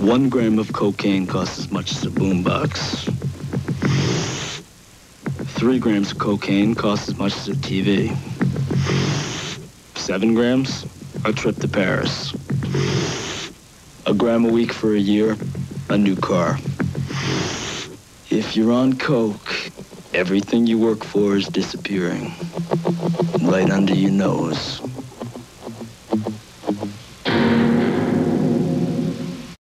One gram of cocaine costs as much as a boombox. Three grams of cocaine costs as much as a TV. Seven grams, a trip to Paris. A gram a week for a year, a new car. If you're on coke, everything you work for is disappearing. Right under your nose.